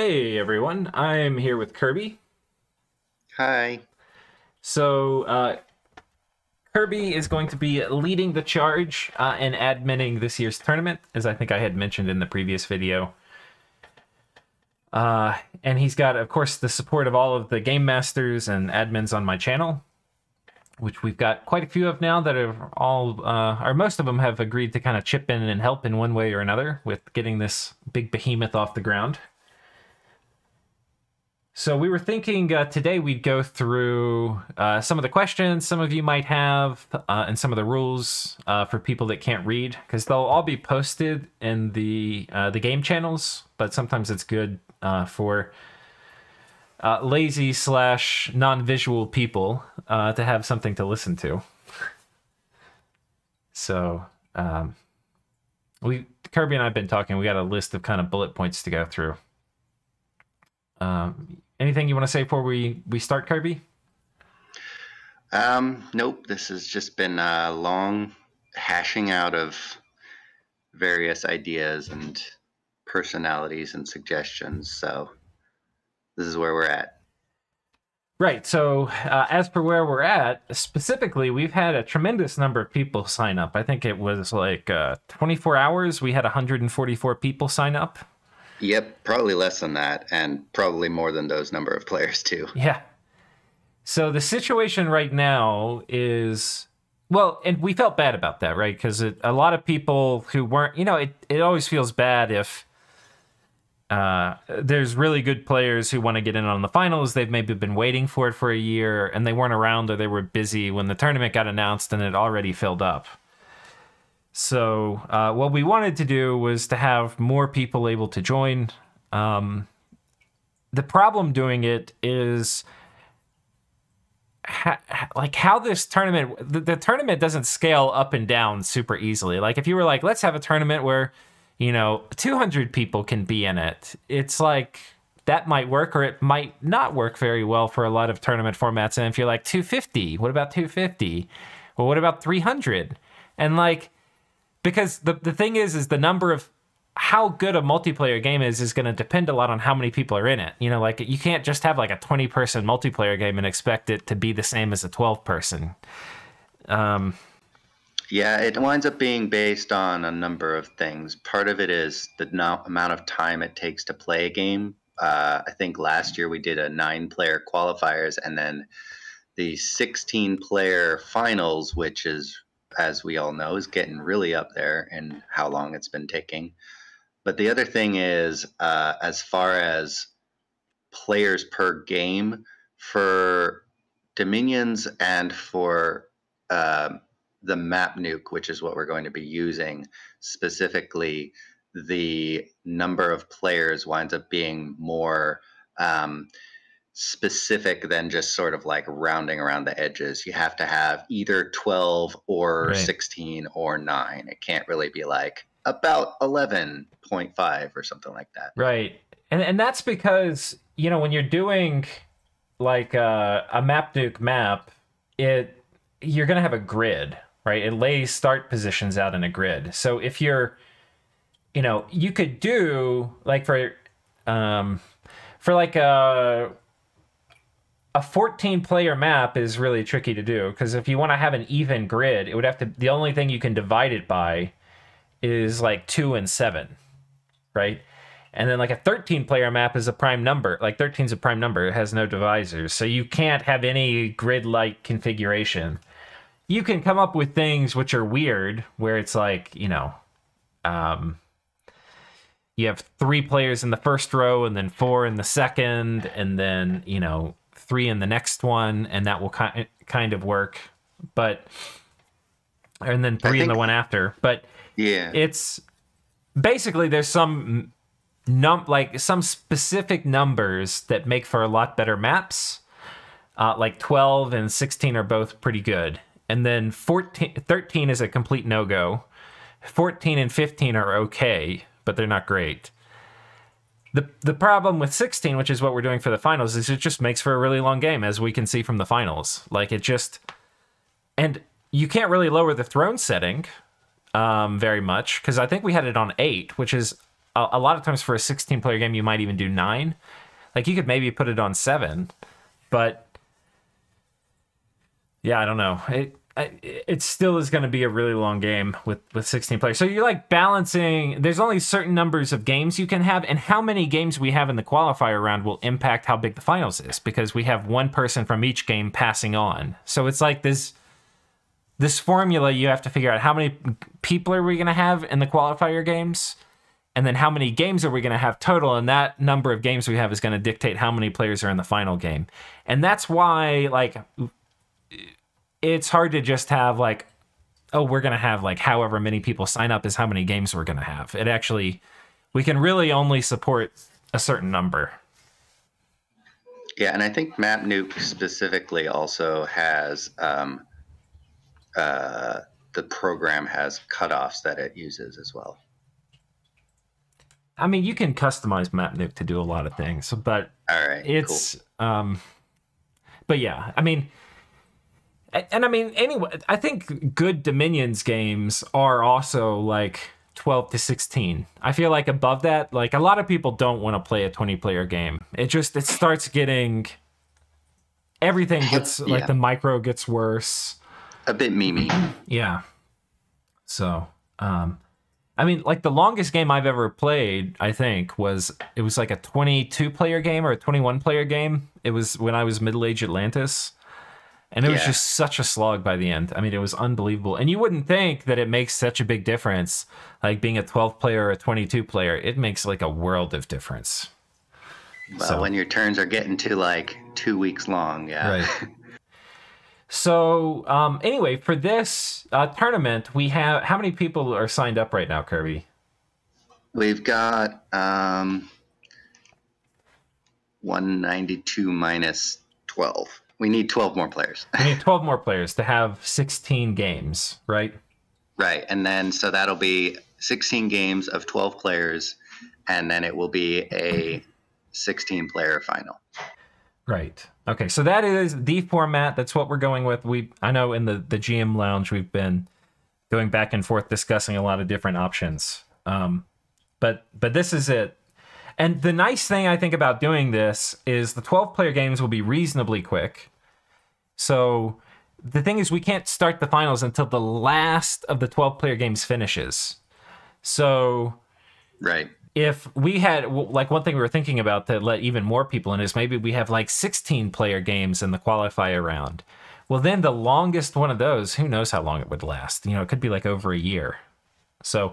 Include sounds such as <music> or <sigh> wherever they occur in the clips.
Hey everyone, I'm here with Kirby. Hi. So, uh, Kirby is going to be leading the charge uh, and adminning this year's tournament, as I think I had mentioned in the previous video. Uh, and he's got, of course, the support of all of the game masters and admins on my channel, which we've got quite a few of now that are all, uh, or most of them have agreed to kind of chip in and help in one way or another with getting this big behemoth off the ground. So we were thinking uh, today we'd go through uh, some of the questions some of you might have uh, and some of the rules uh, for people that can't read because they'll all be posted in the uh, the game channels. But sometimes it's good uh, for lazy slash non-visual people to have something to listen to. so um, we Kirby and I've been talking. We got a list of kind of bullet points to go through. Um, anything you want to say before we we start, Kirby? Um, nope. This has just been a long hashing out of various ideas and personalities and suggestions. So this is where we're at. Right. So, uh, as per where we're at, specifically, we've had a tremendous number of people sign up. I think it was like uh, 24 hours. We had 144 people sign up. Yep, probably less than that, and probably more than those number of players too. Yeah. So the situation right now is well, and we felt bad about that, right? Because a lot of people who weren't, you know, it, it always feels bad if uh, there's really good players who want to get in on the finals. They've maybe been waiting for it for a year and they weren't around or they were busy when the tournament got announced and it already filled up. So uh, what we wanted to do was to have more people able to join. Um, the problem doing it is ha- like how this tournament the, the, tournament doesn't scale up and down super easily. Like if you were like, let's have a tournament where you know 200 people can be in it, it's like that might work or it might not work very well for a lot of tournament formats. And if you're like 250, what about 250? Well, what about 300? And like because the the thing is is the number of how good a multiplayer game is is going to depend a lot on how many people are in it. You know, like you can't just have like a 20 person multiplayer game and expect it to be the same as a 12 person. Um, yeah, it winds up being based on a number of things. Part of it is the no- amount of time it takes to play a game. Uh, I think last year we did a nine player qualifiers and then the 16 player finals, which is as we all know, is getting really up there and how long it's been taking. But the other thing is, uh, as far as players per game for Dominions and for uh, the map nuke, which is what we're going to be using specifically, the number of players winds up being more. Um, specific than just sort of like rounding around the edges. You have to have either 12 or right. 16 or 9. It can't really be like about 11.5 or something like that. Right. And and that's because, you know, when you're doing like a, a map nuke map, it you're going to have a grid, right? It lays start positions out in a grid. So if you're you know, you could do like for um for like a a 14 player map is really tricky to do because if you want to have an even grid, it would have to. The only thing you can divide it by is like two and seven, right? And then like a 13 player map is a prime number. Like 13 is a prime number. It has no divisors. So you can't have any grid like configuration. You can come up with things which are weird where it's like, you know, um, you have three players in the first row and then four in the second and then, you know, three in the next one, and that will ki- kind of work. But and then three in the one after. But yeah, it's basically there's some num like some specific numbers that make for a lot better maps. Uh, like 12 and 16 are both pretty good. And then 14, 13 is a complete no go. 14 and 15 are okay, but they're not great. The the problem with 16, which is what we're doing for the finals, is it just makes for a really long game, as we can see from the finals. Like it just and you can't really lower the throne setting um, very much because I think we had it on eight, which is a, a lot of times for a 16 player game, you might even do nine. Like you could maybe put it on seven, but yeah, I don't know. It it still is going to be a really long game with with 16 players. So you're like balancing. There's only certain numbers of games you can have, and how many games we have in the qualifier round will impact how big the finals is because we have one person from each game passing on. So it's like this this formula. You have to figure out how many people are we going to have in the qualifier games, and then how many games are we going to have total, and that number of games we have is going to dictate how many players are in the final game, and that's why like it's hard to just have like oh we're going to have like however many people sign up is how many games we're going to have. It actually we can really only support a certain number. Yeah and i think map nuke specifically also has um, uh, the program has cutoffs that it uses as well. I mean you can customize map nuke to do a lot of things but all right it's cool. um but yeah i mean and I mean, anyway, I think good Dominions games are also like 12 to 16. I feel like above that, like a lot of people don't want to play a 20 player game. It just it starts getting everything <laughs> gets yeah. like the micro gets worse. A bit memey. Yeah. So, um I mean, like the longest game I've ever played, I think, was it was like a 22 player game or a 21 player game. It was when I was middle age Atlantis and it yeah. was just such a slog by the end. I mean, it was unbelievable. And you wouldn't think that it makes such a big difference, like being a 12 player or a 22 player. It makes like a world of difference. Well, so, when your turns are getting to like two weeks long, yeah. Right. <laughs> so, um, anyway, for this uh, tournament, we have how many people are signed up right now, Kirby? We've got um, 192 minus 12. We need 12 more players. we need <laughs> 12 more players to have 16 games, right? Right. And then, so that'll be 16 games of 12 players, and then it will be a 16 player final. Right. Okay. So that is the format. That's what we're going with. We, I know in the, the GM lounge, we've been going back and forth discussing a lot of different options. Um, but, but this is it. And the nice thing I think about doing this is the 12 player games will be reasonably quick. So the thing is, we can't start the finals until the last of the 12 player games finishes. So, right. If we had, like, one thing we were thinking about to let even more people in is maybe we have like 16 player games in the qualifier round. Well, then the longest one of those, who knows how long it would last? You know, it could be like over a year. So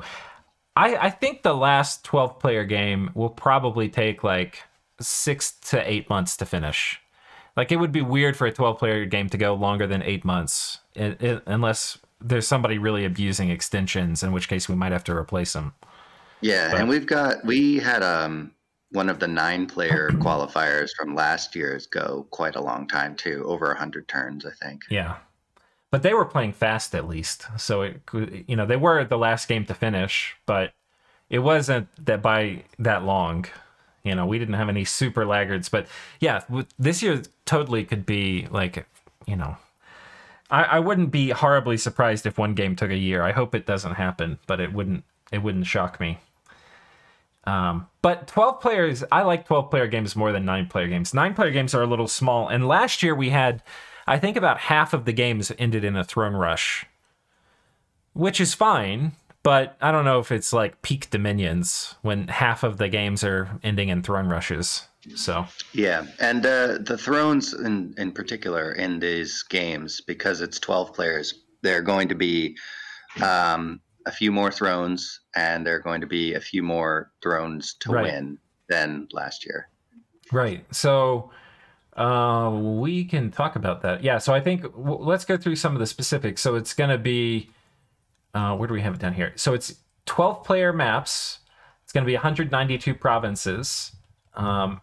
I, I think the last 12 player game will probably take like six to eight months to finish. Like it would be weird for a 12 player game to go longer than eight months, it, it, unless there's somebody really abusing extensions, in which case we might have to replace them. Yeah, but, and we've got we had um one of the nine player qualifiers from last year's go quite a long time too, over hundred turns, I think. Yeah, but they were playing fast at least, so it you know they were the last game to finish, but it wasn't that by that long. You know, we didn't have any super laggards, but yeah, this year totally could be like, you know, I, I wouldn't be horribly surprised if one game took a year. I hope it doesn't happen, but it wouldn't it wouldn't shock me. Um, but 12 players, I like 12 player games more than nine player games. Nine player games are a little small, and last year we had, I think, about half of the games ended in a throne rush, which is fine but I don't know if it's like peak Dominions when half of the games are ending in throne rushes. So yeah, and uh, the thrones in in particular in these games because it's twelve players, they're going to be um, a few more thrones, and there are going to be a few more thrones to right. win than last year. Right. So uh, we can talk about that. Yeah. So I think w- let's go through some of the specifics. So it's going to be uh, where do we have it down here? So it's 12 player maps. It's going to be 192 provinces. Um,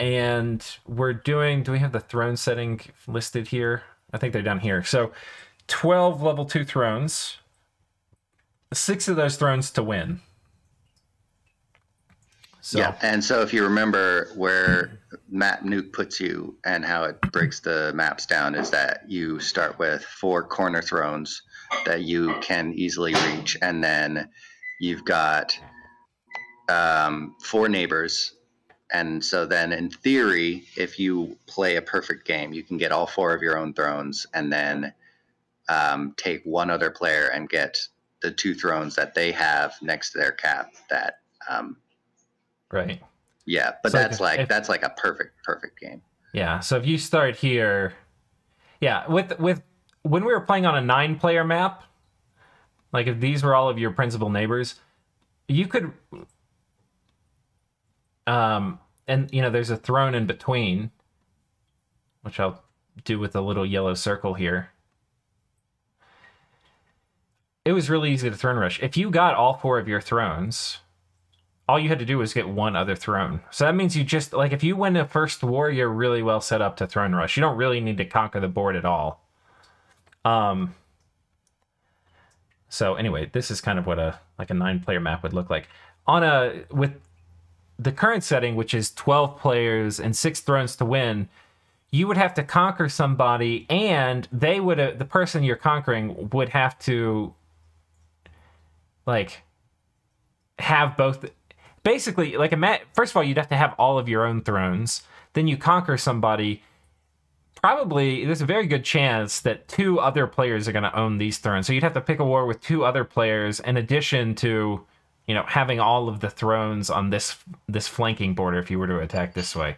and we're doing, do we have the throne setting listed here? I think they're down here. So 12 level 2 thrones, six of those thrones to win. So. Yeah, and so if you remember where Map Nuke puts you and how it breaks the maps down is that you start with four corner thrones that you can easily reach, and then you've got um, four neighbors. And so then, in theory, if you play a perfect game, you can get all four of your own thrones and then um, take one other player and get the two thrones that they have next to their cap. That, um, Right. yeah, but So that's if- like if- that's like a perfect perfect game. Yeah. So if you start here, yeah, with with when we were playing on a nine player map, like if these were all of your principal neighbors, you could um and you know there's a throne in between which I'll do with a little yellow circle here. It was really easy to throne rush. If you got all four of your thrones, all you had to do was get one other throne. So that means you just like if you win the first war, you're really well set up to throne rush. You don't really need to conquer the board at all. Um so anyway, this is kind of what a like a nine player map would look like. On a with the current setting, which is 12 players and six thrones to win, you would have to conquer somebody and they would uh, the person you're conquering would have to like have both basically like a first of all you'd have to have all of your own thrones then you conquer somebody probably there's a very good chance that two other players are going to own these thrones so you'd have to pick a war with two other players in addition to you know having all of the thrones on this this flanking border if you were to attack this way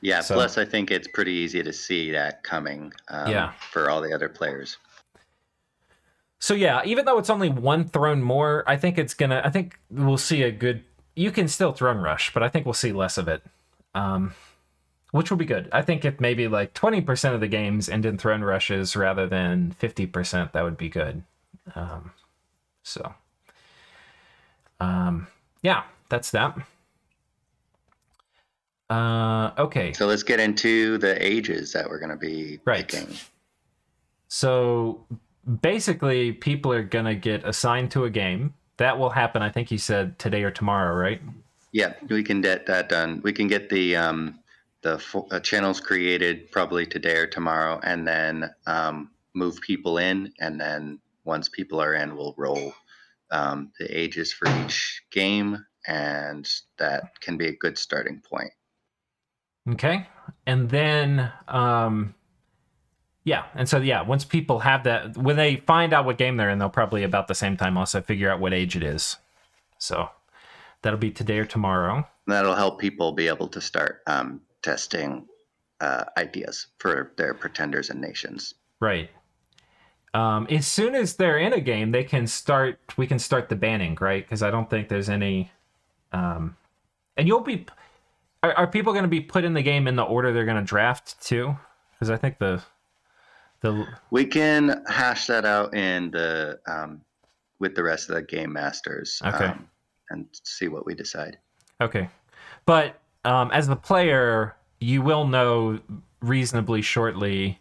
Yeah. So- plus, I think it's pretty easy to see that coming. Um, Yeah. For all the other players. So yeah, even though it's only one throne more, I think it's gonna. I think we'll see a good. You can still throne rush, but I think we'll see less of it, um, which will be good. I think if maybe like twenty percent of the games end in throne rushes rather than fifty percent, that would be good. Um, so, um, yeah, that's that. Uh, okay. So let's get into the ages that we're going to be Right. picking. So basically, people are going to get assigned to a game. That will happen, I think you said today or tomorrow, right? Yeah, we can get that done. We can get the um, the uh, channels created probably today or tomorrow, and then um, move people in. And then once people are in, we'll roll um, the ages for each game, and that can be a good starting point. Okay. And then, um, yeah. And so, yeah, once people have that, when they find out what game they're in, they'll probably about the same time also figure out what age it is. So that'll be today or tomorrow. That'll help people be able to start um, testing uh, ideas for their pretenders and nations. Right. Um, as soon as they're in a game, they can start. We can start the banning, right? Because I don't think there's any. Um, and you'll be. Are, are people going to be put in the game in the order they're going to draft too? Because I think the. The We can hash that out in the um, with the rest of the game masters. Okay. Um, and see what we decide. okay, but um, as the player, you will know reasonably shortly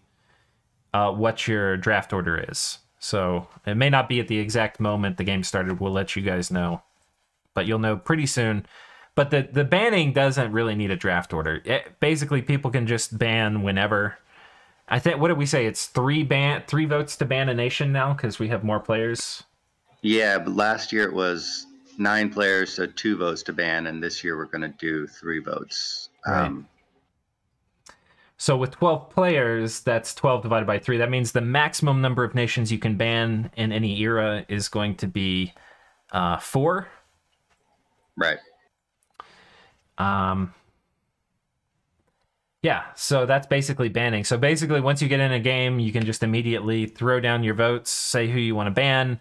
uh, what your draft order is. So it may not be at the exact moment the game started. We'll let you guys know, but you'll know pretty soon. But the the banning doesn't really need a draft order. It, basically, people can just ban whenever. I think what did we say? It's three ban three votes to ban a nation now because we have more players. Yeah, but last year it was nine players, so two votes to ban, and this year we're going to do three votes. Right. Um, So with 12 players, that's 12 divided by 3. That means the maximum number of nations you can ban in any era is going to be uh, 4. right. Um, yeah, so that's basically banning. So basically, once you get in a game, you can just immediately throw down your votes, say who you want to ban.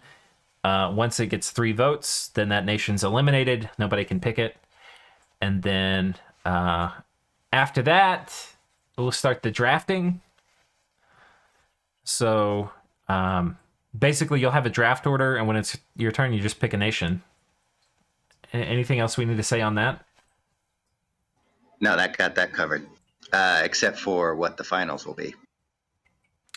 Uh, once it gets three votes, then that nation's eliminated. Nobody can pick it. And then uh, after that, we'll start the drafting. So um, basically, you'll have a draft order, and when it's your turn, you just pick a nation. Anything else we need to say on that? No, that got that covered, uh, except for what the finals will be.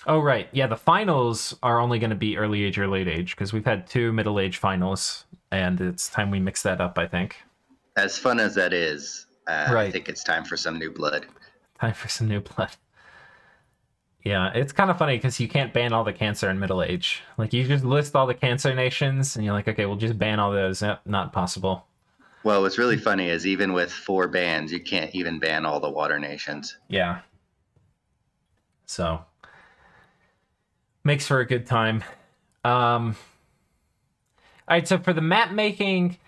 Oh right, yeah. The finals are only going to be early age or late age because we've had two middle age finals, and it's time we mix that up. I think As fun as that is, uh, I think it's time for some new blood. time for some new blood. Yeah, it's kind of funny because you can't ban all the cancer in middle age. Like you just list all the cancer nations, and you're like, okay, we'll just ban all those. Yep, not possible. Well, what's really funny is even with four bans, you can't even ban all the water nations. Yeah. So makes for a good time. Um, all right, so for the map making,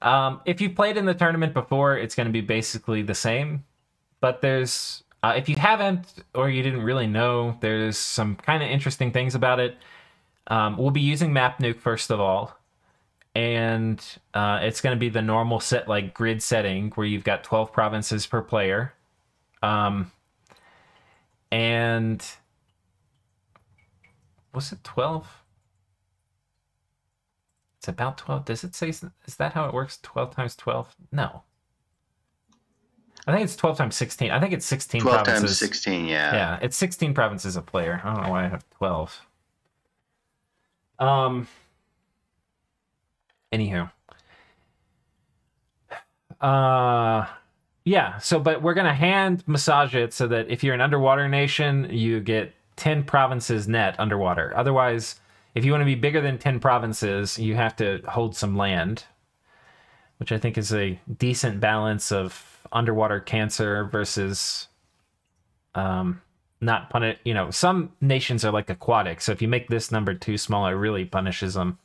um, if you've played in the tournament before, it's going to be basically the same. But there's, uh, if you haven't or you didn't really know, there's some kind of interesting things about it. Um, we'll be using Map Nuke first of all, and uh, it's going to be the normal set like grid setting where you've got 12 provinces per player. Um, and was it 12? It's about 12. Does it say, is that how it works? 12 times 12? No. I think it's 12 times 16. I think it's 16 12 provinces. times 16, yeah. Yeah, it's 16 provinces a player. I don't know why I have 12. Um, anywho. Uh, yeah, so, but we're to hand massage it so that if you're an underwater nation, you get 10 provinces net underwater. Otherwise, if you want to be bigger than 10 provinces, you have to hold some land, which I think is a decent balance of underwater cancer versus um, not punish. You know, some nations are like aquatic, so if you make this number too small, it really punishes them.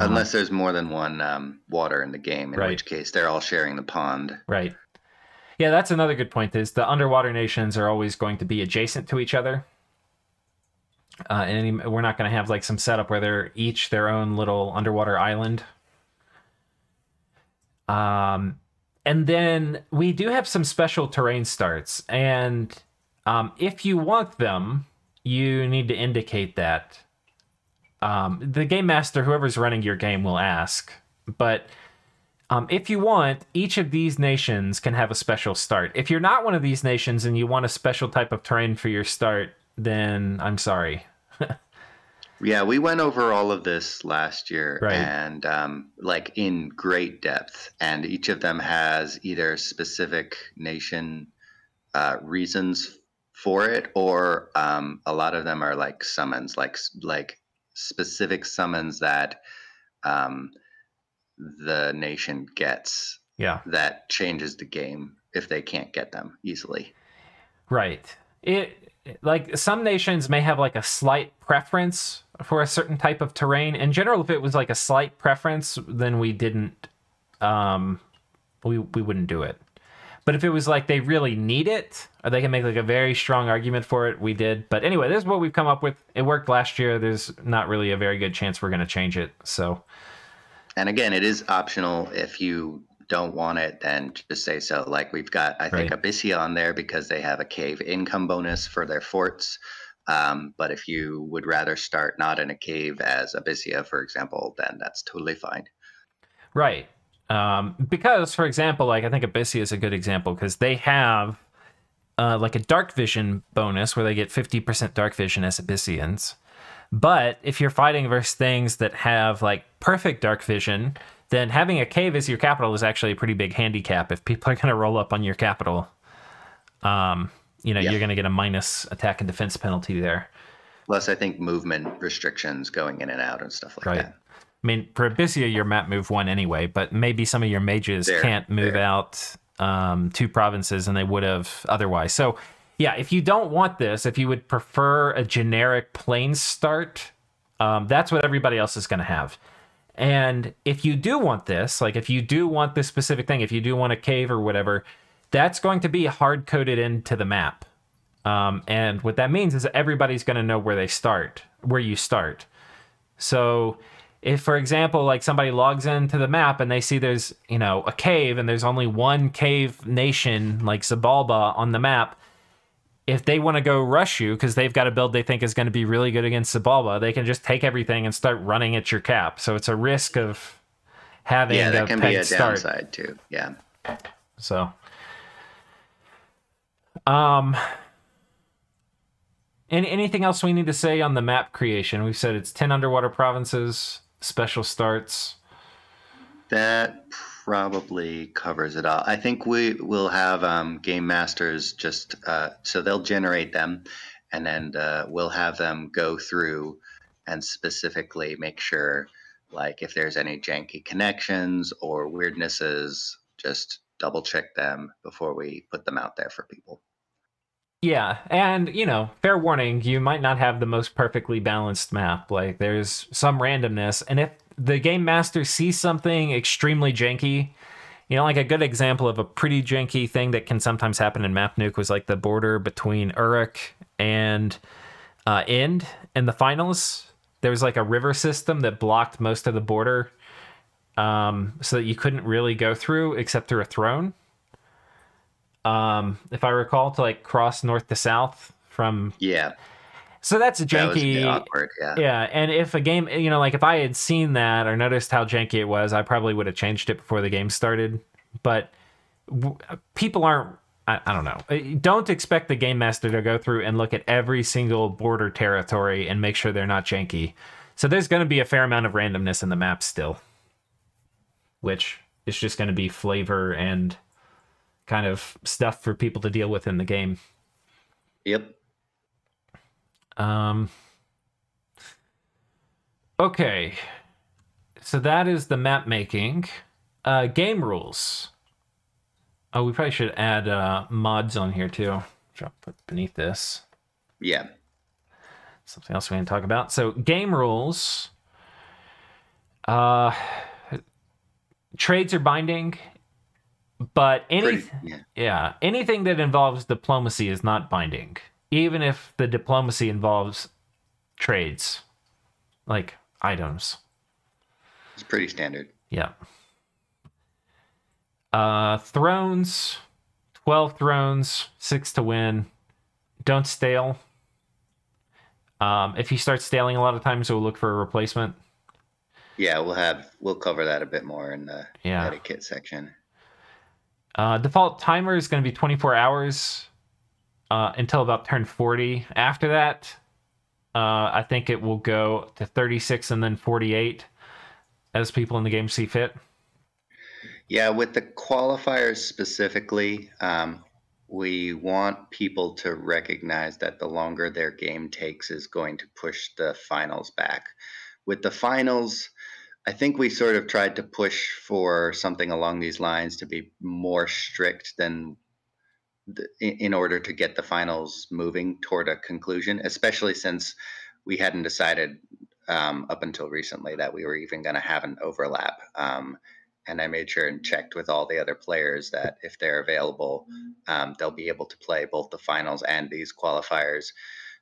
Um, Unless there's more than one um, water in the game, in Right. which case they're all sharing the pond. Right. Yeah, that's another good point. Is the underwater nations are always going to be adjacent to each other. Uh, and we're not going to have like some setup where they're each their own little underwater island. Um, and then we do have some special terrain starts, and um, if you want them, you need to indicate that. Um, the game master, whoever's running your game, will ask, but um, if you want, each of these nations can have a special start. If you're not one of these nations and you want a special type of terrain for your start, then I'm sorry. <laughs> Yeah, we went over all of this last year Right. and um, like in great depth. And each of them has either specific nation uh, reasons for it, or um, a lot of them are like summons, like like specific summons that um, the nation gets Yeah, that changes the game if they can't get them easily. right. It like some nations may have like a slight preference for a certain type of terrain. In general, if it was like a slight preference, then we didn't um we we wouldn't do it. But if it was like they really need it, or they can make like a very strong argument for it, we did. But anyway, this is what we've come up with. It worked last year. There's not really a very good chance we're going to change it. So And again, it is optional. If you don't want it, then just say so. Like we've got, I think, Right. Abyssia on there because they have a cave income bonus for their forts. Um, but if you would rather start not in a cave as Abyssia, for example, then that's totally fine. Right. Um, because, for example, like I think Abyssia is a good example because they have uh, like a dark vision bonus where they get 50% dark vision as Abyssians. But if you're fighting versus things that have like perfect dark vision, then having a cave as your capital is actually a pretty big handicap. If people are <laughs> going to roll up on your capital, um, you know, Yeah. you're going to get a minus attack and defense penalty there. Plus, I think movement restrictions going in and out and stuff like Right. that. I mean, for Abyssia, your map move one anyway, but maybe some of your mages There, can't move there. out um, two provinces and they would have otherwise. So, yeah, if you don't want this, if you would prefer a generic plane start, um, that's what everybody else is going to have. And if you do want this, like if you do want this specific thing, if you do want a cave or whatever, that's going to be hard coded into the map. Um, and what that means is everybody's going to know where they start, where you start. So if, for example, like somebody logs into the map and they see there's, you know, a cave and there's only one cave nation like Xibalba on the map, if they want to go rush you because they've got a build they think is going to be really good against Xibalba, they can just take everything and start running at your cap. So it's a risk of having Yeah, a that can be a start. downside too. Yeah. So, um, any, anything else we need to say on the map creation? We've said it's 10 underwater provinces, special starts. That probably covers it all. I think we will have um, game masters just uh, so they'll generate them, and then uh, we'll have them go through and specifically make sure like if there's any janky connections or weirdnesses, just double check them before we put them out there for people. Yeah, and you know, fair warning, you might not have the most perfectly balanced map. Like there's some randomness, and if the game master sees something extremely janky, you know, like a good example of a pretty janky thing that can sometimes happen in Map Nuke was like the border between Uruk and uh, End in the finals. There was like a river system that blocked most of the border, um, so that you couldn't really go through except through a throne um, if I recall, to like cross north to south from. Yeah. So that's a That was a janky. bit awkward. Yeah. yeah, and if a game, you know, like if I had seen that or noticed how janky it was, I probably would have changed it before the game started. But w- people aren't. I, I don't know. Uh, Don't expect the game master to go through and look at every single border territory and make sure they're not janky. So there's going to be a fair amount of randomness in the map still, which is just going to be flavor and kind of stuff for people to deal with in the game. Yep. Um, okay, so that is the map making. Uh, game rules. Oh, we probably should add uh, mods on here too. I'll put beneath this. Yeah. Something else we can talk about. So game rules. Uh, trades are binding, but any Pretty, yeah. yeah anything that involves diplomacy is not binding, even if the diplomacy involves trades, like items. It's pretty standard. Yeah. Uh, thrones, twelve thrones, six to win. Don't stale. Um, if he starts staling a lot of times, we'll look for a replacement. Yeah, we'll have we'll cover that a bit more in the Yeah. etiquette section. Uh, default timer is going to be 24 hours uh, until about turn 40. After that, uh, I think it will go to 36 and then 48 as people in the game see fit. Yeah, with the qualifiers specifically, um, we want people to recognize that the longer their game takes is going to push the finals back. With the finals, I think we sort of tried to push for something along these lines to be more strict than the, in, order to get the finals moving toward a conclusion, especially since we hadn't decided um, up until recently that we were even going to have an overlap. Um, and I made sure and checked with all the other players that if they're available, um, they'll be able to play both the finals and these qualifiers.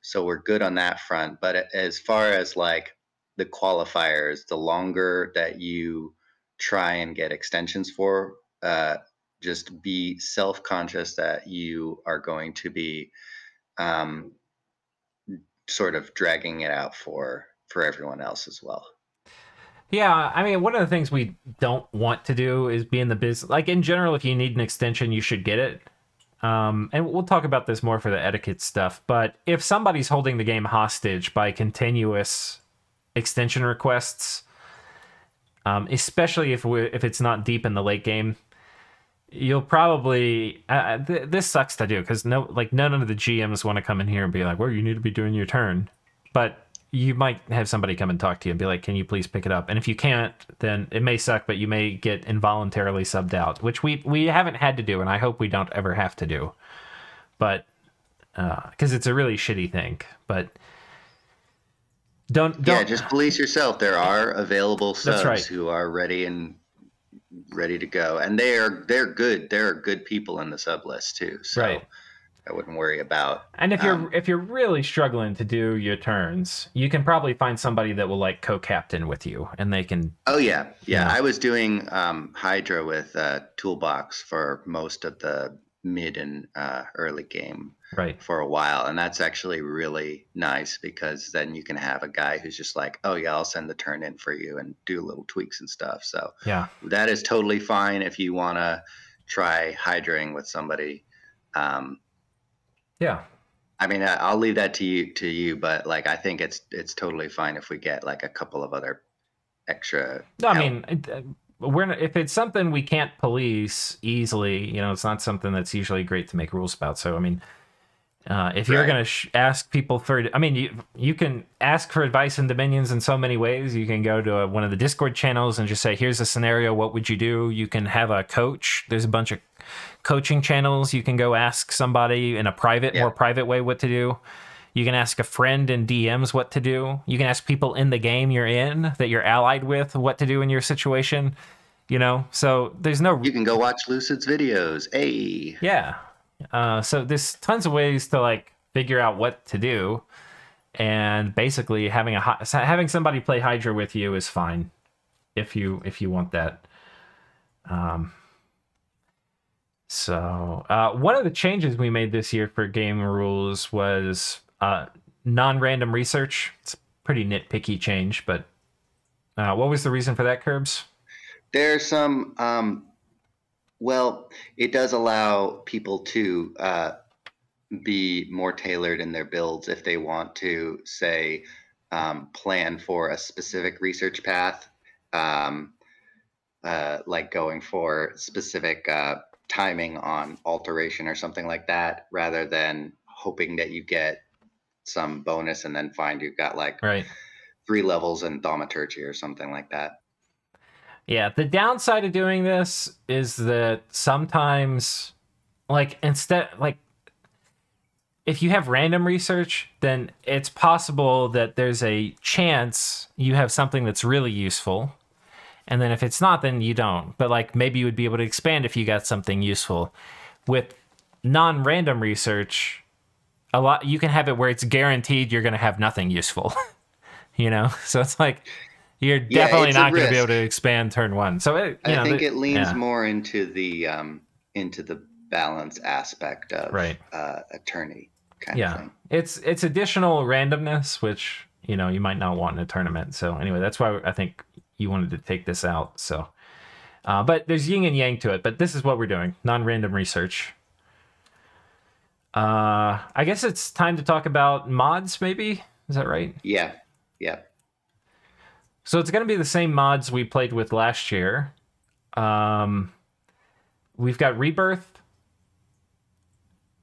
So we're good on that front. But as far as like the qualifiers, the longer that you try and get extensions for, uh, just be self conscious that you are going to be um, sort of dragging it out for for everyone else as well. Yeah, I mean, one of the things we don't want to do is be in the business. Like in general, if you need an extension, you should get it. Um, and we'll talk about this more for the etiquette stuff. But if somebody's holding the game hostage by continuous extension requests, um, especially if we if it's not deep in the late game, you'll probably uh, th- this sucks to do because no like none of the GMs want to come in here and be like, well, you need to be doing your turn, but you might have somebody come and talk to you and be like, "Can you please pick it up?" And if you can't, then it may suck, but you may get involuntarily subbed out, which we we haven't had to do, and I hope we don't ever have to do. But because it's a really shitty thing, but don't don't yeah, just police yourself. There are available subs right. who are ready and ready to go, and they are they're good. There are good people in the sub list too. So Right. I wouldn't worry about. And if you're Um, if you're really struggling to do your turns, you can probably find somebody that will like co-captain with you, and they can. Oh yeah, yeah. Yeah. I was doing um, Hydra with uh, Toolbox for most of the mid and uh, early game Right. for a while, and that's actually really nice because then you can have a guy who's just like, "Oh yeah, I'll send the turn in for you and do little tweaks and stuff." So Yeah. that is totally fine if you want to try hydraing with somebody. Um, Yeah. I mean, I'll leave that to you to you, but like I think it's it's totally fine if we get like a couple of other extra. No, I mean, it- uh, we're not, if it's something we can't police easily, you know, it's not something that's usually great to make rules about. So, I mean, Uh, if you're going to sh- ask people for, I mean, you you can ask for advice in Dominions in so many ways. You can go to a, one of the Discord channels and just say, "Here's a scenario. What would you do?" You can have a coach. There's a bunch of coaching channels. You can go ask somebody in a private, Yeah. more private way what to do. You can ask a friend in DMs what to do. You can ask people in the game you're in that you're allied with what to do in your situation. You know, so there's no You can go watch Lucid's videos. Hey. yeah. Uh, so there's tons of ways to like figure out what to do, and basically having a having somebody play Hydra with you is fine, if you if you want that. Um. So uh, one of the changes we made this year for game rules was uh, non-random research. It's a pretty nitpicky change, but uh, what was the reason for that, Kirbs? There's some, um, well, it does allow people to uh, be more tailored in their builds if they want to, say, um, plan for a specific research path, um, uh, like going for specific uh, timing on alteration or something like that, rather than hoping that you get some bonus and then find you've got like Right. three levels in thaumaturgy or something like that. Yeah, the downside of doing this is that sometimes, like, instead, like, if you have random research, then it's possible that there's a chance you have something that's really useful. And then if it's not, then you don't. But, like, maybe you would be able to expand if you got something useful. With non random research, a lot you can have it where it's guaranteed you're going to have nothing useful. <laughs> you know? So it's like, you're definitely not going to be able to expand turn one. So it, I know, think the- it leans yeah. more into the um, into the balance aspect of Right. uh, attorney kind of Yeah, thing. it's it's additional randomness, which you know you might not want in a tournament. So anyway, that's why I think you wanted to take this out. So, uh, but there's yin and yang to it. But this is what we're doing: non-random research. Uh, I guess it's time to talk about mods. Maybe is that right? Yeah, yeah. So it's going to be the same mods we played with last year. Um, we've got Rebirth,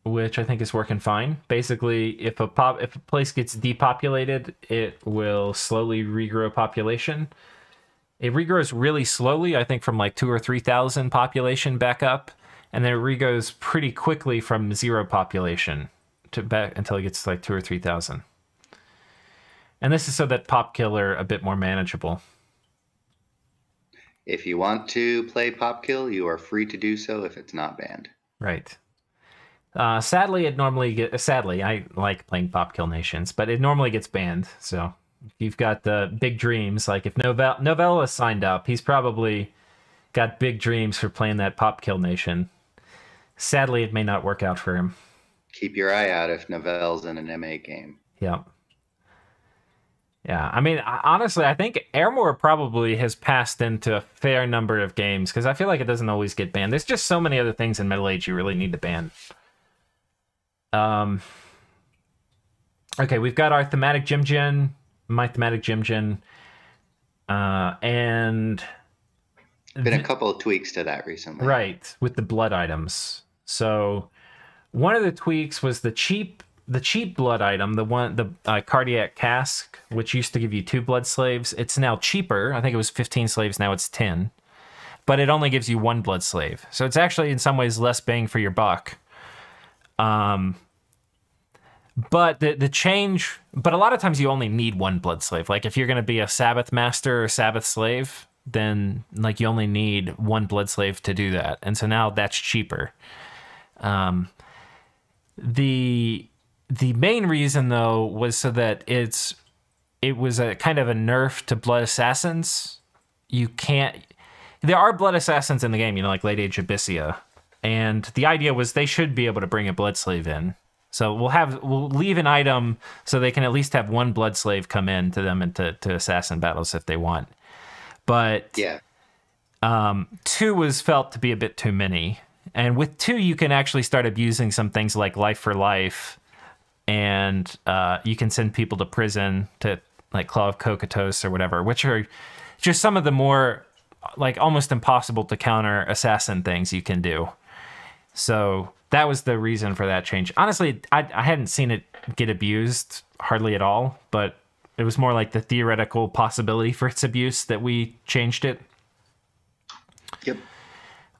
which I think is working fine. Basically, if a pop if a place gets depopulated, it will slowly regrow population. It regrows really slowly, I think from like two or three thousand population back up, and then it regrows pretty quickly from zero population to back until it gets to like two or three thousand. And this is so that pop killer a bit more manageable. If you want to play Pop Kill, you are free to do so if it's not banned. Right. Uh, sadly, it normally get. Sadly, I like playing Pop Kill Nations, but it normally gets banned. So if you've got the big dreams, like if Novell Novella signed up, he's probably got big dreams for playing that Pop Kill Nation. Sadly, it may not work out for him. Keep your eye out if Novelle's in an MA game. Yeah. Yeah, I mean, I- honestly, I think Ermor probably has passed into a fair number of games because I feel like it doesn't always get banned. There's just so many other things in Middle Age you really need to ban. Um. Okay, we've got our thematic Gem Gen, my thematic Gem Gen, uh, and Been a couple of tweaks to that recently. Right, with the blood items. So one of the tweaks was the cheap the cheap blood item, the one the uh, cardiac cask, which used to give you two blood slaves. It's now cheaper. I think it was 15 slaves, now it's 10. But it only gives you one blood slave. So it's actually in some ways less bang for your buck. Um but the the change but a lot of times you only need one blood slave. Like if you're going to be a Sabbath master or Sabbath slave, then like you only need one blood slave to do that. And so now that's cheaper. Um the the main reason though was so that it's it was a kind of a nerf to blood assassins. You can't there are blood assassins in the game, you know, like late age Abyssia. And the idea was they should be able to bring a blood slave in. So we'll have we'll leave an item so they can at least have one blood slave come in to them into to assassin battles if they want. But Yeah. um, two was felt to be a bit too many. And with two, you can actually start abusing some things like life for life, and uh, you can send people to prison to like Claw of Kokytos or whatever, which are just some of the more like almost impossible to counter assassin things you can do. So that was the reason for that change. Honestly, I, I hadn't seen it get abused hardly at all, but it was more like the theoretical possibility for its abuse that we changed it. Yep.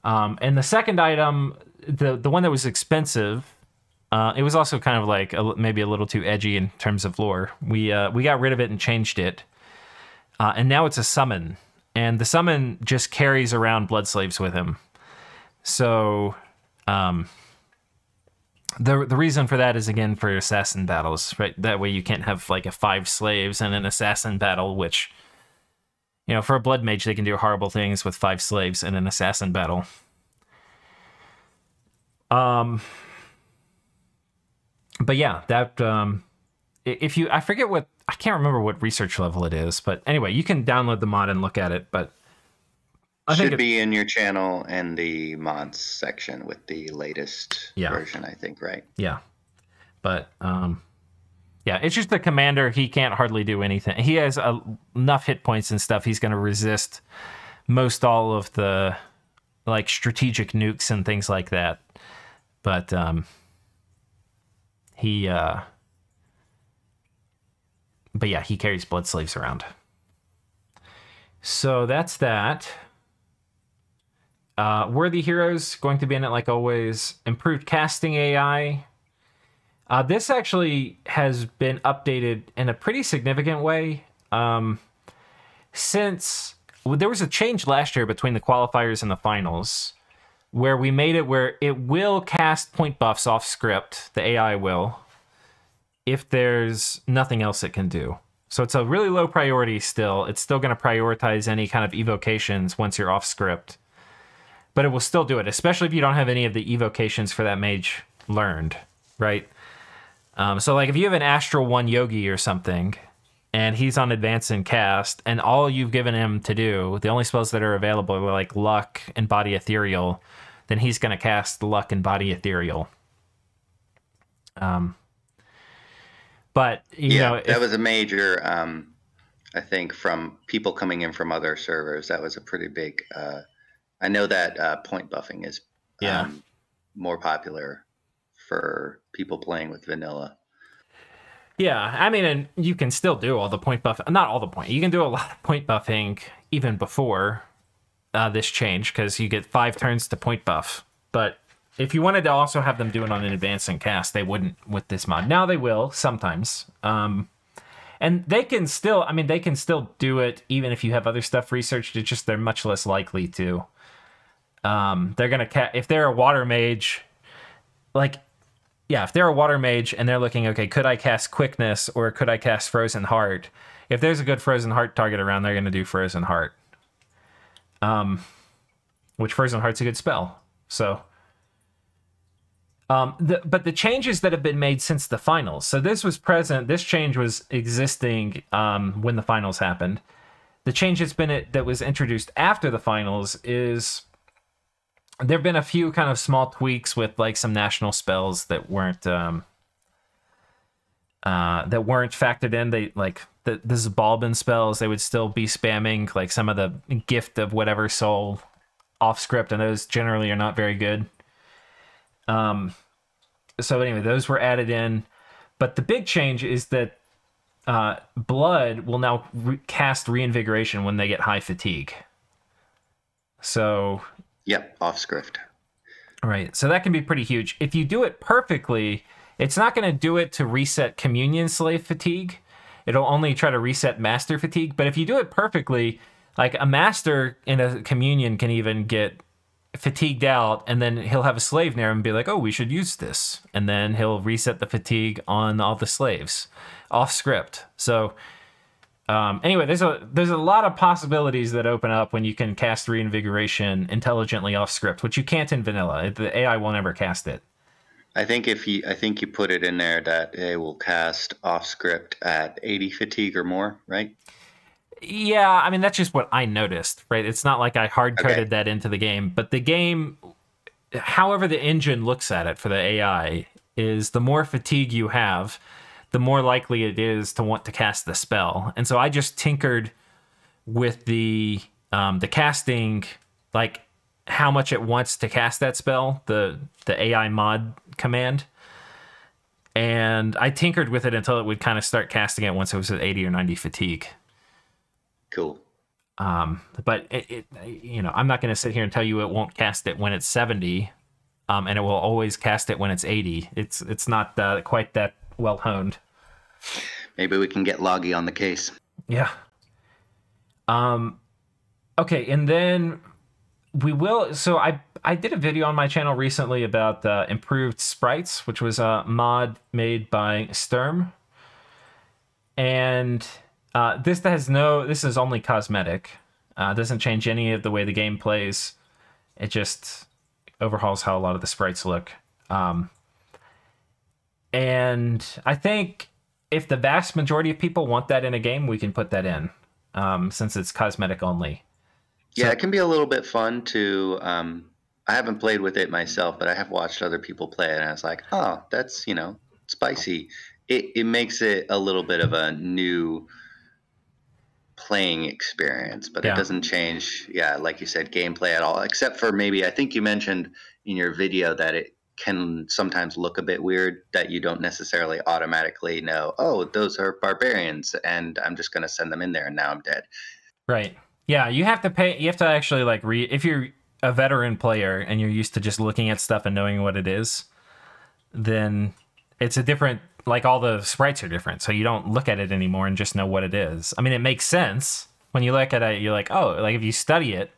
Um, and the second item, the the one that was expensive, uh, it was also kind of like a, maybe a little too edgy in terms of lore. We uh, we got rid of it and changed it, uh, and now it's a summon, and the summon just carries around blood slaves with him. So, um, the the reason for that is again for assassin battles, right? That way you can't have like a five slaves and an assassin battle, which you know, for a blood mage they can do horrible things with five slaves in an assassin battle. Um but yeah, that um if you I forget what I can't remember what research level it is, but anyway, you can download the mod and look at it, but I should be in your channel and the mods section with the latest yeah. version, I think, right? Yeah. But um yeah, it's just the commander. He can't hardly do anything. He has uh, enough hit points and stuff. He's going to resist most all of the like strategic nukes and things like that. But um he uh but yeah, he carries blood slaves around. So that's that. Uh, Worthy Heroes going to be in it like always. Improved casting AI. Uh, this actually has been updated in a pretty significant way. Um, since well, there was a change last year between the qualifiers and the finals, where we made it where it will cast point buffs off script, the AI will, if there's nothing else it can do. So it's a really low priority still. It's still going to prioritize any kind of evocations once you're off script but it will still do it, especially if you don't have any of the evocations for that mage learned, right? Um, so, like, if you have an Astral One Yogi or something, and he's on Advance and Cast, and all you've given him to do, the only spells that are available are like Luck and Body Ethereal, then he's going to cast Luck and Body Ethereal. Um, but you yeah, know, that was a major. Um, I think from people coming in from other servers, that was a pretty big uh, I know that uh, point buffing is yeah. um, more popular for people playing with vanilla. Yeah, I mean, and you can still do all the point buff. Not all the point. You can do a lot of point buffing even before uh, this change because you get five turns to point buff. But if you wanted to also have them do it on an advancing cast, they wouldn't with this mod. Now they will sometimes. Um, and they can still, I mean, they can still do it even if you have other stuff researched. It's just they're much less likely to. Um, they're gonna ca- if they're a water mage, like yeah, if they're a water mage and they're looking, okay, could I cast quickness or could I cast frozen heart? If there's a good frozen heart target around, they're gonna do frozen heart. Um, which frozen heart's a good spell. So, um, the, but the changes that have been made since the finals. So this was present. This change was existing um, when the finals happened. The change that's been that was introduced after the finals is there have been a few kind of small tweaks with like some national spells that weren't um uh that weren't factored in they like the the Xibalban spells they would still be spamming like some of the gift of whatever soul off script and those generally are not very good um so anyway those were added in but the big change is that uh blood will now re- cast reinvigoration when they get high fatigue so Yep, off script. Right. So that can be pretty huge. If you do it perfectly, it's not going to do it to reset communion slave fatigue. It'll only try to reset master fatigue. But if you do it perfectly, like a master in a communion can even get fatigued out and then he'll have a slave near him and be like, oh, we should use this. And then he'll reset the fatigue on all the slaves off script. So um, anyway, there's a there's a lot of possibilities that open up when you can cast reinvigoration intelligently off script, which you can't in vanilla. The AI will never cast it. I think if you I think you put it in there that it will cast off script at 80 fatigue or more, right? Yeah, I mean that's just what I noticed, right? It's not like I hard coded okay. that into the game, but the game however the engine looks at it for the AI is the more fatigue you have, the more likely it is to want to cast the spell. And so I just tinkered with the um, the casting, like how much it wants to cast that spell, the the AI mod command. And I tinkered with it until it would kind of start casting it once it was at 80 or 90 fatigue. Cool. Um, but it, it, you know, I'm not going to sit here and tell you it won't cast it when it's 70, um, and it will always cast it when it's 80. It's it's not uh, quite that well honed. Maybe we can get Loggy on the case. Yeah. Um. Okay, and then we will. So I I did a video on my channel recently about uh, improved sprites, which was a mod made by Sturm, and uh, this has no. This is only cosmetic. Uh, doesn't change any of the way the game plays. It just overhauls how a lot of the sprites look. Um, and I think if the vast majority of people want that in a game, we can put that in, um, since it's cosmetic only. Yeah, So- it can be a little bit fun to. Um, I haven't played with it myself, but I have watched other people play it, and I was like, oh, that's you know spicy. It it makes it a little bit of a new playing experience, but Yeah. it doesn't change. Yeah, like you said, gameplay at all, except for maybe I think you mentioned in your video that it can sometimes look a bit weird that you don't necessarily automatically know oh those are barbarians and i'm just going to send them in there and now i'm dead Right. Yeah, you have to pay. You have to actually like read. If you're a veteran player and you're used to just looking at stuff and knowing what it is, then it's a different. Like all the sprites are different, so you don't look at it anymore and just know what it is. I mean, it makes sense when you look at it. You're like, oh, like if you study it,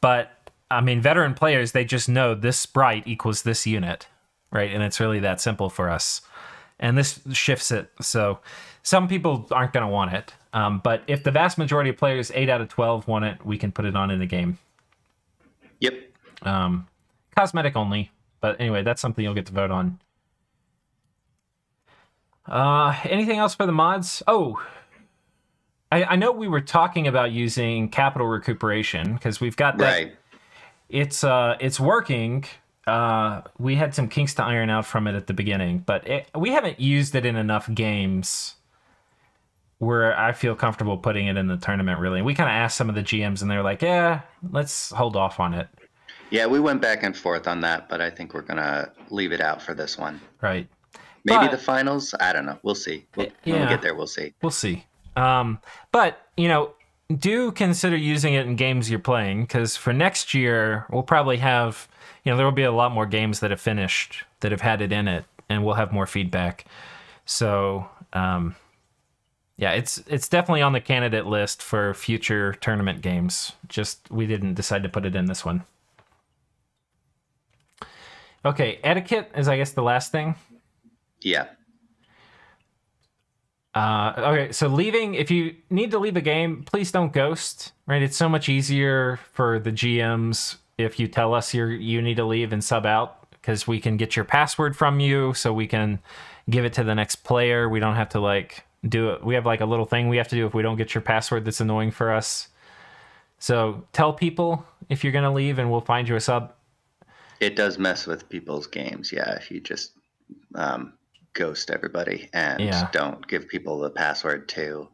but I mean, veteran players they just know this sprite equals this unit, right? And it's really that simple for us. And this shifts it. So some people aren't going to want it. Um, but if the vast majority of players, 8 out of 12, want it, we can put it on in the game. yep Um, cosmetic only. But anyway, that's something you'll get to vote on. Uh, anything else for the mods? Oh, I, I know we were talking about using capital recuperation because we've got that right it's uh it's working uh we had some kinks to iron out from it at the beginning but it, we haven't used it in enough games where i feel comfortable putting it in the tournament really we kind of asked some of the gms and they're like yeah let's hold off on it Yeah, we went back and forth on that, but I think we're gonna leave it out for this one. right Maybe But- the finals. I don't know. We'll see. We'll, When we get there, we'll see. we'll see um but you know do consider using it in games you're playing because for next year we'll probably have you know there will be a lot more games that have finished that have had it in it and we'll have more feedback so um yeah it's it's definitely on the candidate list for future tournament games just we didn't decide to put it in this one okay etiquette is i guess the last thing Yeah. Uh, okay, so leaving, if you need to leave a game, please don't ghost, right? It's so much easier for the GMs if you tell us you're, you need to leave and sub out because we can get your password from you so we can give it to the next player. We don't have to like do it. We have like a little thing we have to do if we don't get your password that's annoying for us. So tell people if you're going to leave and we'll find you a sub. It does mess with people's games. Yeah, if you just um, ghost everybody and Yeah. don't give people the password to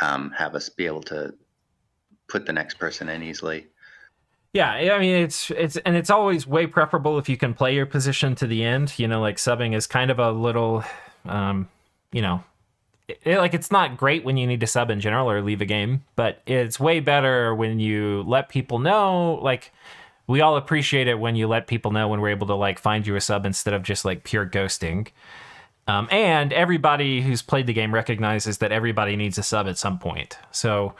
um, have us be able to put the next person in easily. Yeah, I mean it's it's and it's always way preferable if you can play your position to the end. You know, like subbing is kind of a little, um, you know, it, like it's not great when you need to sub in general or leave a game, but it's way better when you let people know. Like we all appreciate it when you let people know when we're able to like find you a sub instead of just like pure ghosting. Um, and everybody who's played the game recognizes that everybody needs a sub at some point. So,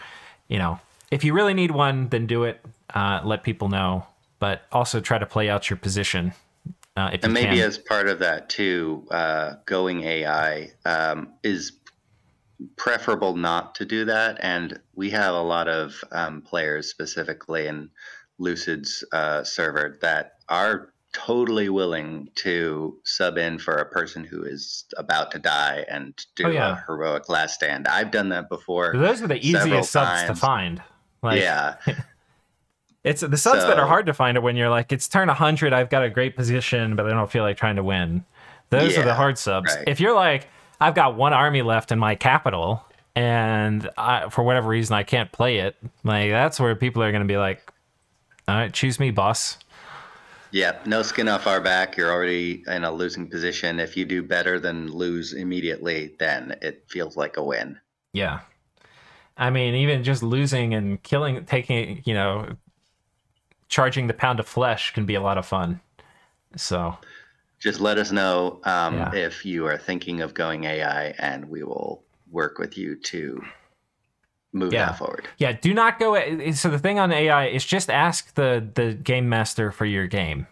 you know, if you really need one, then do it. Uh, let people know, but also try to play out your position. Uh, if And maybe can. as part of that too, uh, going AI um, is preferable not to do that. And we have a lot of um, players, specifically in Lucid's uh, server, that are totally willing to sub in for a person who is about to die and do Oh, yeah. a heroic last stand. I've done that before. Those are the easiest subs to find. Like, yeah, <laughs> It's the subs that are hard to find are when you're like, it's turn 100, I've got a great position, but I don't feel like trying to win. Those are the hard subs. right. If you're like, I've got one army left in my capital, and I, for whatever reason I can't play it, like that's where people are going to be like, All right, choose me, boss. Yeah, no skin off our back. You're already in a losing position. If you do better than lose immediately, then it feels like a win. Yeah. I mean, even just losing and killing, taking, you know, charging the pound of flesh can be a lot of fun. So just let us know um, Yeah. if you are thinking of going AI, and we will work with you to move Yeah. that forward. Yeah, do not go. So the thing on AI is just ask the the game master for your game.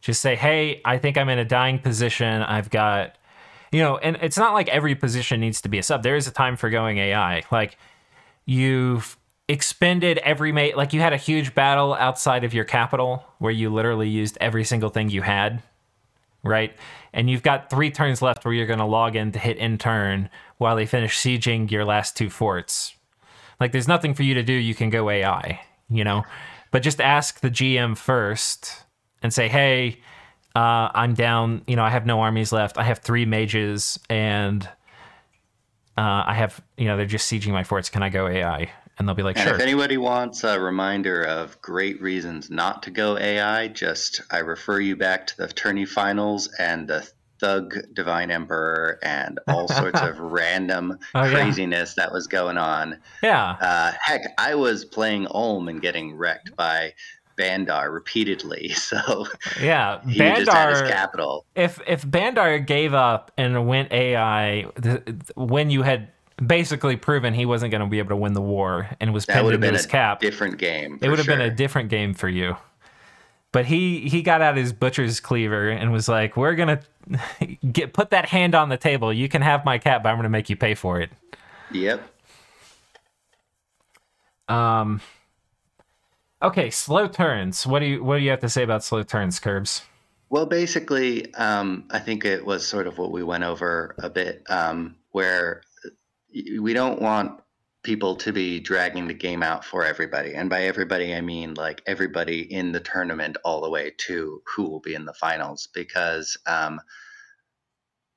Just say, "Hey, I think I'm in a dying position. I've got, you know." And it's not like every position needs to be a sub. There is a time for going AI. Like you've expended every mate. Like you had a huge battle outside of your capital where you literally used every single thing you had, right? And you've got three turns left where you're going to log in to hit in turn while they finish sieging your last two forts. Like there's nothing for you to do you can go ai you know? But just ask the gm first and say hey uh, i'm down you know i have no armies left i have three mages and uh, i have you know they're just sieging my forts can i go ai and they'll be like And sure if anybody wants a reminder of great reasons not to go AI, just I refer you back to the tourney finals and the Thug Divine Emperor and all sorts of <laughs> random Oh, yeah. craziness that was going on. yeah Uh, heck, I was playing Ulm and getting wrecked by Bandar repeatedly, <laughs> so yeah he just had his bandar capital. if if bandar gave up and went ai when you had basically proven he wasn't going to be able to win the war and was pinned would have into been his a cap different game. it would have been a different game for you. But he he got out his butcher's cleaver and was like, "We're gonna <laughs> get put that hand on the table. You can have my cap, but I'm gonna make you pay for it." Yep. Um. Okay, slow turns. What do you what do you have to say about slow turns, Kirbs? Well, basically, um, I think it was sort of what we went over a bit, um, where we don't want people to be dragging the game out for everybody. And by everybody, I mean like everybody in the tournament all the way to who will be in the finals, because um,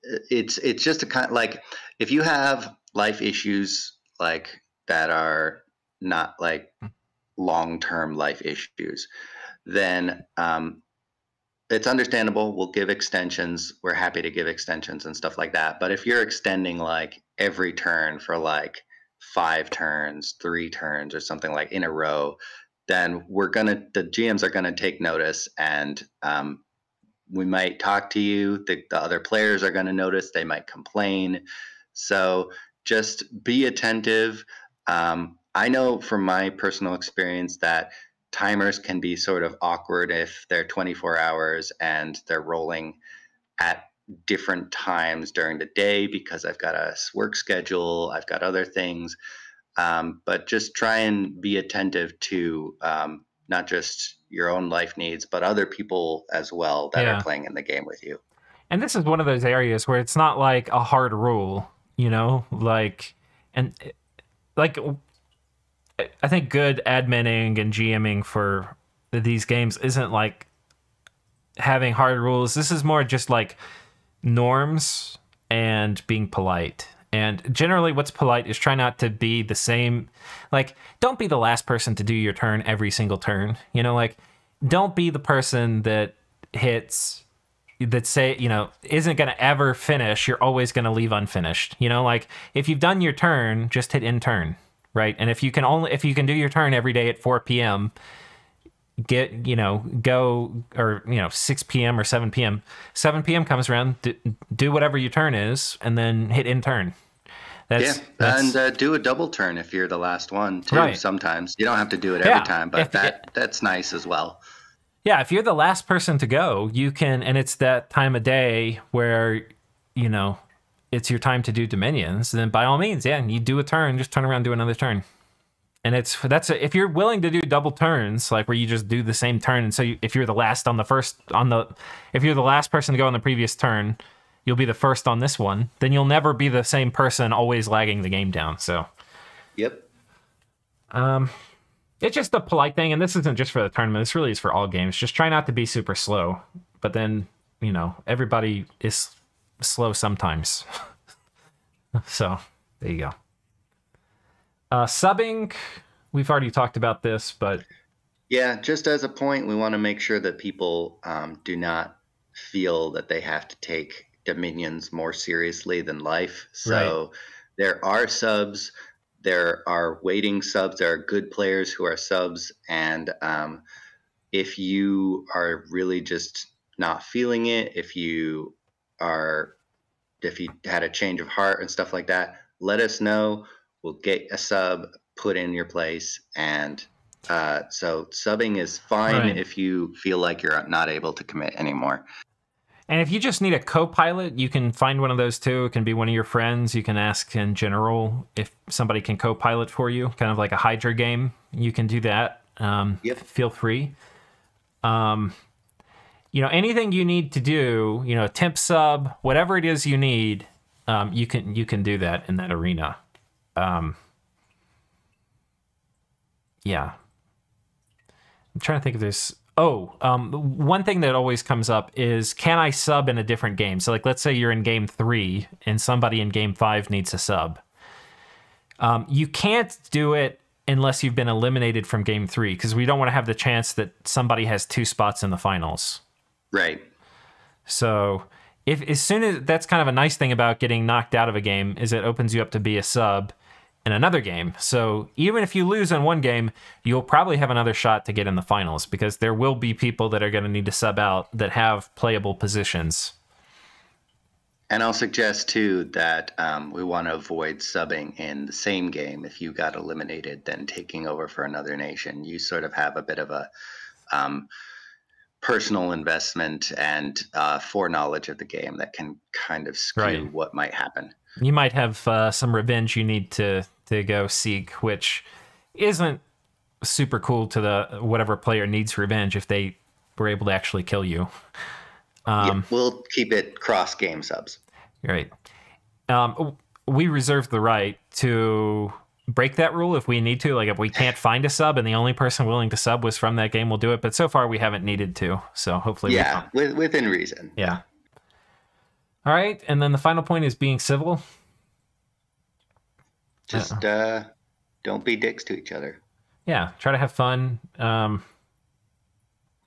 it's it's just a kind like if you have life issues like that are not like long term life issues, then um, it's understandable. We'll give extensions. We're happy to give extensions and stuff like that. But if you're extending like every turn for like five turns, three turns, or something like in a row, then we're gonna the GMs are gonna take notice and um, we might talk to you. The, the other players are gonna notice. They might complain. So just be attentive. Um, I know from my personal experience that timers can be sort of awkward if they're 24 hours and they're rolling at different times during the day because I've got a work schedule, I've got other things. Um, but just try and be attentive to um, not just your own life needs, but other people as well that Yeah. are playing in the game with you. And this is one of those areas where it's not like a hard rule, you know, like and like I think good adminning and GMing for these games isn't like having hard rules. This is more just like norms and being polite. And generally, what's polite is try not to be the same. Like, don't be the last person to do your turn every single turn. You know, like, don't be the person that hits that say you know isn't going to ever finish you're always going to leave unfinished you know like if you've done your turn just hit in turn right and if you can only if you can do your turn every day at 4 p.m get you know go or you know 6 p.m or 7 p.m 7 p.m comes around do, do whatever your turn is and then hit in turn that's, yeah, that's and uh, do a double turn if you're the last one too. Right. Sometimes you don't have to do it Yeah, every time, but if- that that's nice as well. Yeah, if you're the last person to go, you can, and it's that time of day where, you know, it's your time to do dominions. Then by all means, yeah, you do a turn, just turn around, do another turn, and it's that's a, if you're willing to do double turns, like where you just do the same turn, and so you, if you're the last on the first on the, if you're the last person to go on the previous turn, you'll be the first on this one. Then you'll never be the same person always lagging the game down. So Yep. Um, it's just a polite thing, and this isn't just for the tournament. This really is for all games. Just try not to be super slow, but then you know everybody is slow sometimes. <laughs> so there you go. Uh, subbing, we've already talked about this, but Yeah, just as a point, we want to make sure that people um, do not feel that they have to take Dominions more seriously than life. So right. there are subs, there are waiting subs, there are good players who are subs, and um, if you are really just not feeling it, if you are, if you had a change of heart and stuff like that, let us know. We'll get a sub put in your place, and uh, so subbing is fine right. if you feel like you're not able to commit anymore. And if you just need a co-pilot, you can find one of those too. It can be one of your friends. You can ask in general if somebody can co-pilot for you, kind of like a Hydra game. You can do that. Um, yep. Feel free. Um, you know, anything you need to do, you know, temp sub, whatever it is you need, um, you can you can do that in that arena. Um, yeah. I'm trying to think if there's Oh, um, one thing that always comes up is can I sub in a different game? So, like, let's say you're in game three and somebody in game five needs a sub. Um, you can't do it unless you've been eliminated from game three because we don't want to have the chance that somebody has two spots in the finals. Right. So, if as soon as that's kind of a nice thing about getting knocked out of a game is it opens you up to be a sub in another game. So even if you lose in one game, you'll probably have another shot to get in the finals because there will be people that are going to need to sub out that have playable positions. And I'll suggest too that um, we want to avoid subbing in the same game. If you got eliminated, then taking over for another nation, you sort of have a bit of a um, personal investment and uh, foreknowledge of the game that can kind of skew right. what might happen. You might have uh, some revenge you need to to go seek, which isn't super cool to the whatever player needs revenge if they were able to actually kill you. Um, yeah, we'll keep it cross game subs. Right. Um, we reserve the right to break that rule if we need to. Like if we can't find a sub and the only person willing to sub was from that game, we'll do it. But so far we haven't needed to. So hopefully, yeah, within reason. Yeah. All right, and then the final point is being civil. Just uh, don't be dicks to each other. Yeah, try to have fun. Um,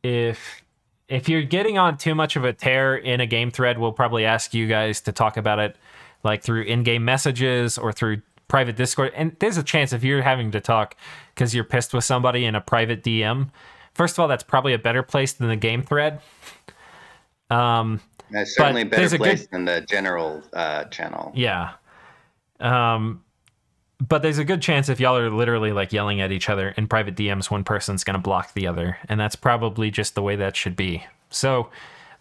if if you're getting on too much of a tear in a game thread, we'll probably ask you guys to talk about it, like through in-game messages or through private Discord. And there's a chance if you're having to talk because you're pissed with somebody in a private DM. First of all, that's probably a better place than the game thread. Um, it's certainly a better place good, than the general uh, channel. Yeah. Um, but there's a good chance if y'all are literally like yelling at each other in private DMs, one person's going to block the other, and that's probably just the way that should be. So,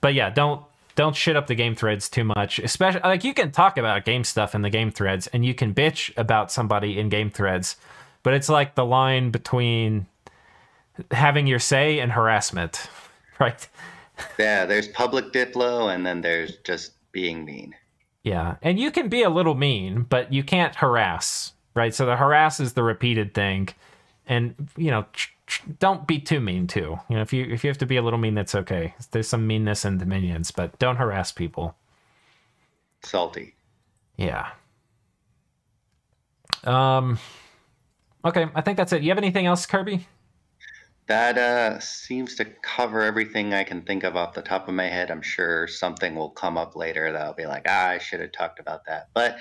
but yeah, don't don't shit up the game threads too much. Especially like you can talk about game stuff in the game threads, and you can bitch about somebody in game threads, but it's like the line between having your say and harassment, <laughs> right? yeah, there's public diplo, and then there's just being mean. Yeah, and you can be a little mean, but you can't harass, right? So the harass is the repeated thing, and you know, don't be too mean too. You know, if you if you have to be a little mean, that's okay. There's some meanness in Dominions, but don't harass people. Salty. Yeah. Um. Okay, I think that's it. You have anything else, Kirby? That uh, seems to cover everything I can think of off the top of my head. I'm sure something will come up later that'll be like, ah, I should have talked about that. But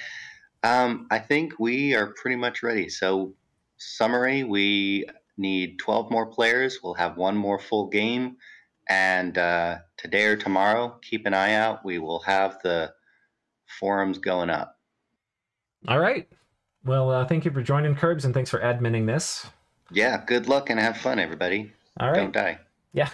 um, I think we are pretty much ready. So, summary we need 12 more players. We'll have one more full game. And uh, today or tomorrow, keep an eye out. We will have the forums going up. All right. Well, uh, thank you for joining Kirbs and thanks for adminning this yeah, good luck and have fun, everybody. All right. Don't die. Yeah.